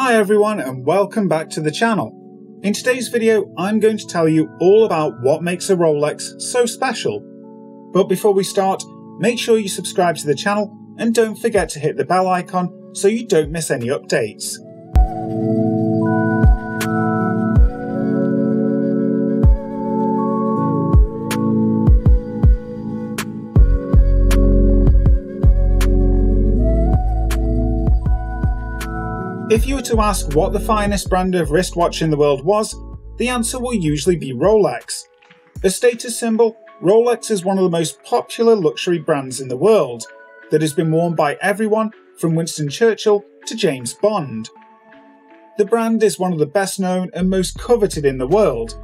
Hi everyone and welcome back to the channel. In today's video I'm going to tell you all about what makes a Rolex so special. But before we start, make sure you subscribe to the channel and don't forget to hit the bell icon so you don't miss any updates. If you were to ask what the finest brand of wristwatch in the world was, the answer will usually be Rolex. A status symbol, Rolex is one of the most popular luxury brands in the world that has been worn by everyone from Winston Churchill to James Bond. The brand is one of the best known and most coveted in the world.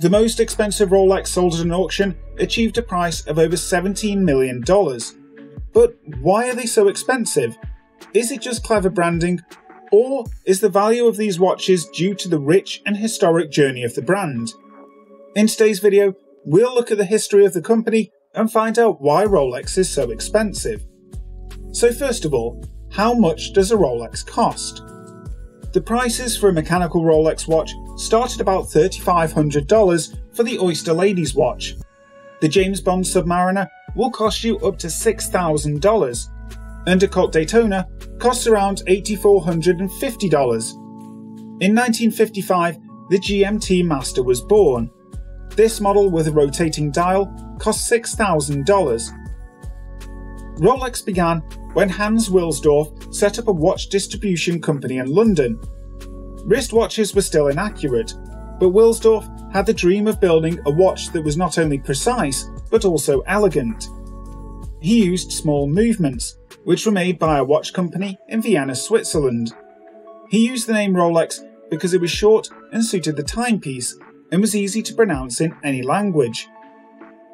The most expensive Rolex sold at an auction achieved a price of over $17 million. But why are they so expensive? Is it just clever branding, or is the value of these watches due to the rich and historic journey of the brand? In today's video, we'll look at the history of the company and find out why Rolex is so expensive. So, first of all, how much does a Rolex cost? The prices for a mechanical Rolex watch start at about $3,500 for the Oyster Ladies watch. The James Bond Submariner will cost you up to $6,000, a Daytona costs around $8,450. In 1955, the GMT Master was born. This model with a rotating dial cost $6,000. Rolex began when Hans Wilsdorf set up a watch distribution company in London. Wristwatches were still inaccurate, but Wilsdorf had the dream of building a watch that was not only precise but also elegant. He used small movements, which were made by a watch company in Bienne, Switzerland. He used the name Rolex because it was short and suited the timepiece and was easy to pronounce in any language.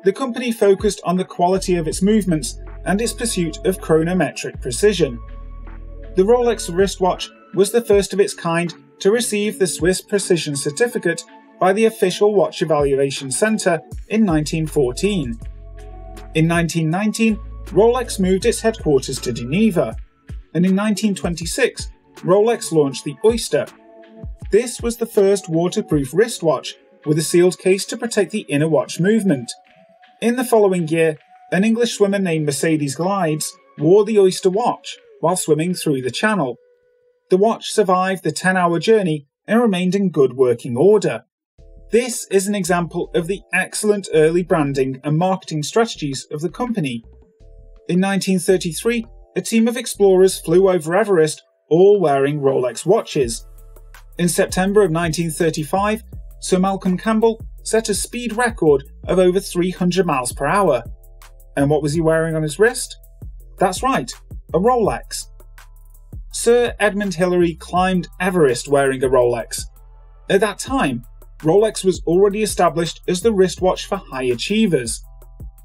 The company focused on the quality of its movements and its pursuit of chronometric precision. The Rolex wristwatch was the first of its kind to receive the Swiss Precision Certificate by the official Watch Evaluation Center in 1914. In 1919, Rolex moved its headquarters to Geneva, and in 1926, Rolex launched the Oyster. This was the first waterproof wristwatch with a sealed case to protect the inner watch movement. In the following year, an English swimmer named Mercedes Gleitze wore the Oyster watch while swimming through the channel. The watch survived the 10 hour journey and remained in good working order. This is an example of the excellent early branding and marketing strategies of the company. In 1933, a team of explorers flew over Everest, all wearing Rolex watches. In September of 1935, Sir Malcolm Campbell set a speed record of over 300 miles per hour. And what was he wearing on his wrist? That's right, a Rolex. Sir Edmund Hillary climbed Everest wearing a Rolex. At that time, Rolex was already established as the wristwatch for high achievers.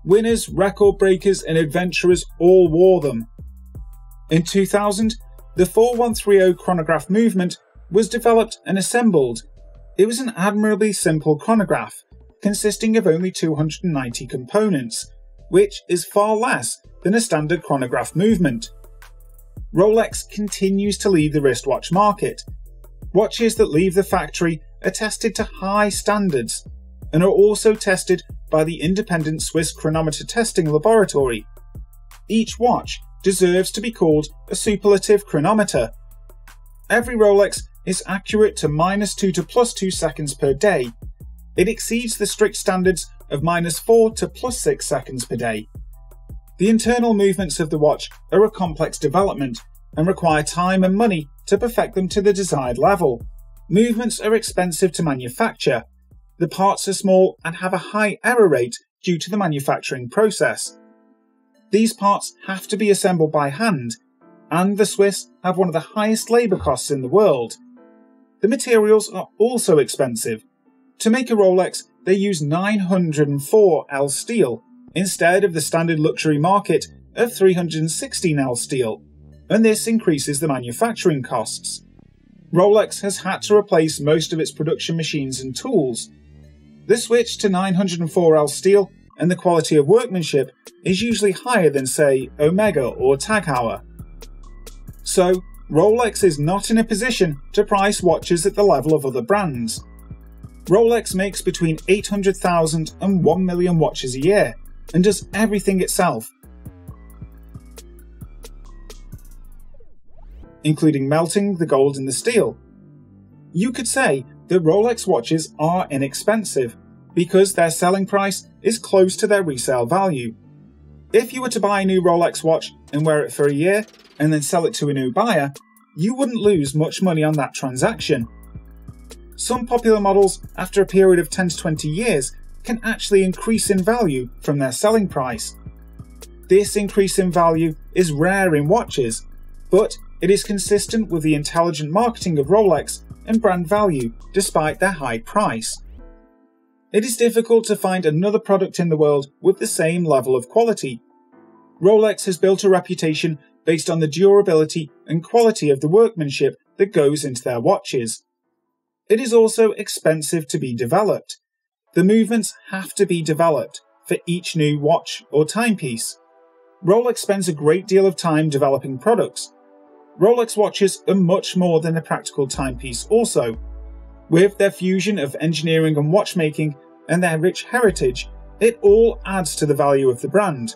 Winners, record breakers, and adventurers all wore them. In 2000, the 4130 chronograph movement was developed and assembled. It was an admirably simple chronograph, consisting of only 290 components, which is far less than a standard chronograph movement. Rolex continues to lead the wristwatch market. Watches that leave the factory are tested to high standards and are also tested by the independent Swiss chronometer testing laboratory. Each watch deserves to be called a superlative chronometer. Every Rolex is accurate to minus 2 to plus 2 seconds per day. It exceeds the strict standards of minus 4 to plus 6 seconds per day. The internal movements of the watch are a complex development and require time and money to perfect them to the desired level. Movements are expensive to manufacture the parts are small and have a high error rate due to the manufacturing process. These parts have to be assembled by hand, and the Swiss have one of the highest labour costs in the world. The materials are also expensive. To make a Rolex, they use 904L steel instead of the standard luxury market of 316L steel, and this increases the manufacturing costs. Rolex has had to replace most of its production machines and tools, the switch to 904L steel and the quality of workmanship is usually higher than, say, Omega or Tag Heuer. So, Rolex is not in a position to price watches at the level of other brands. Rolex makes between 800,000 and 1 million watches a year and does everything itself, including melting the gold in the steel. You could say that Rolex watches are inexpensive because their selling price is close to their resale value. If you were to buy a new Rolex watch and wear it for a year and then sell it to a new buyer, you wouldn't lose much money on that transaction. Some popular models, after a period of 10 to 20 years, can actually increase in value from their selling price. This increase in value is rare in watches, but it is consistent with the intelligent marketing of Rolex and brand value despite their high price. It is difficult to find another product in the world with the same level of quality. Rolex has built a reputation based on the durability and quality of the workmanship that goes into their watches. It is also expensive to be developed. The movements have to be developed for each new watch or timepiece. Rolex spends a great deal of time developing products. Rolex watches are much more than a practical timepiece, also. With their fusion of engineering and watchmaking and their rich heritage, it all adds to the value of the brand.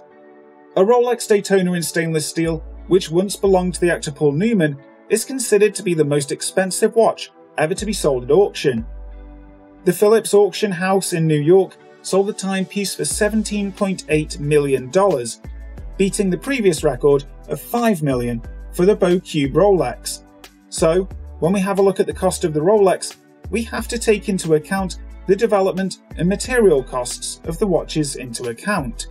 A Rolex Daytona in stainless steel, which once belonged to the actor Paul Newman, is considered to be the most expensive watch ever to be sold at auction. The Phillips Auction House in New York sold the timepiece for $17.8 million, beating the previous record of $5 million for the Bocube Rolex. So, when we have a look at the cost of the Rolex, we have to take into account the development and material costs of the watches into account.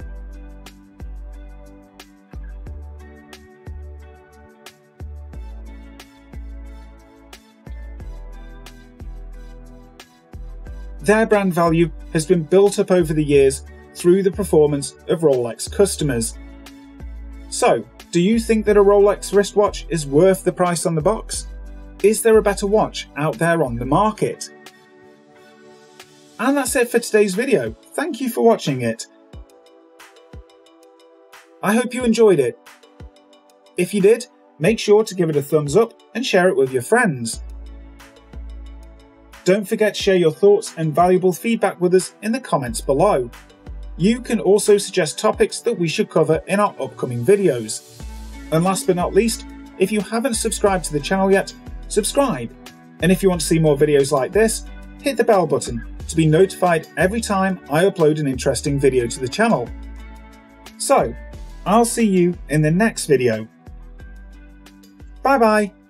Their brand value has been built up over the years through the performance of Rolex customers. So, do you think that a Rolex wristwatch is worth the price on the box? Is there a better watch out there on the market? And that's it for today's video. Thank you for watching it. I hope you enjoyed it. If you did, make sure to give it a thumbs up and share it with your friends. Don't forget to share your thoughts and valuable feedback with us in the comments below. You can also suggest topics that we should cover in our upcoming videos. And last but not least, if you haven't subscribed to the channel yet, subscribe. And if you want to see more videos like this, hit the bell button to be notified every time I upload an interesting video to the channel. So, I'll see you in the next video. Bye bye!